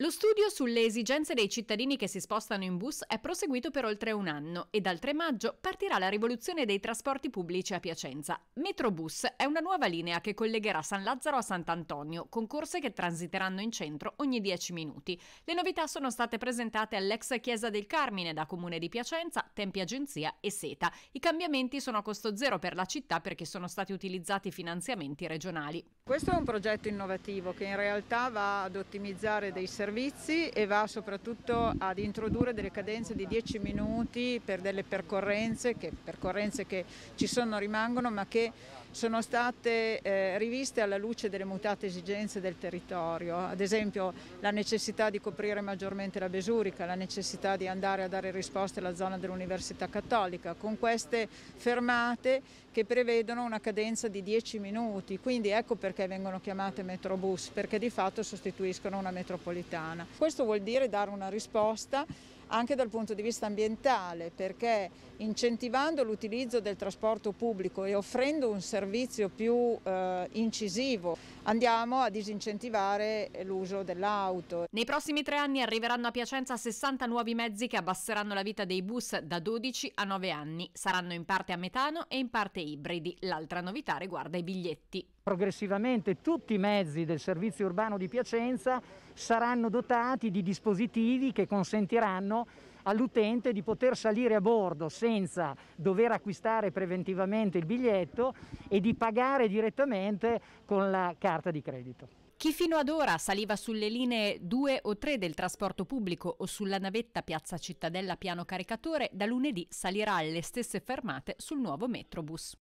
Lo studio sulle esigenze dei cittadini che si spostano in bus è proseguito per oltre un anno e dal 3 maggio partirà la rivoluzione dei trasporti pubblici a Piacenza. Metrobus è una nuova linea che collegherà San Lazzaro a Sant'Antonio, con corse che transiteranno in centro ogni 10 minuti. Le novità sono state presentate all'ex Chiesa del Carmine da Comune di Piacenza, Tempi Agenzia e Seta. I cambiamenti sono a costo zero per la città perché sono stati utilizzati finanziamenti regionali. Questo è un progetto innovativo che in realtà va ad ottimizzare dei servizi servizi e va soprattutto ad introdurre delle cadenze di 10 minuti per delle percorrenze che, percorrenze che ci sono rimangono ma che sono state eh, riviste alla luce delle mutate esigenze del territorio, ad esempio la necessità di coprire maggiormente la Besurica, la necessità di andare a dare risposte alla zona dell'Università Cattolica, con queste fermate che prevedono una cadenza di 10 minuti, quindi ecco perché vengono chiamate metrobus, perché di fatto sostituiscono una metropolitana. Questo vuol dire dare una risposta anche dal punto di vista ambientale perché incentivando l'utilizzo del trasporto pubblico e offrendo un servizio più eh, incisivo andiamo a disincentivare l'uso dell'auto. Nei prossimi tre anni arriveranno a Piacenza 60 nuovi mezzi che abbasseranno la vita dei bus da 12 a 9 anni. Saranno in parte a metano e in parte ibridi. L'altra novità riguarda i biglietti. Progressivamente tutti i mezzi del servizio urbano di Piacenza saranno dotati di dispositivi che consentiranno all'utente di poter salire a bordo senza dover acquistare preventivamente il biglietto e di pagare direttamente con la carta di credito. Chi fino ad ora saliva sulle linee 2 o 3 del trasporto pubblico o sulla navetta Piazza Cittadella Piano Caricatore, da lunedì salirà alle stesse fermate sul nuovo Metrobus.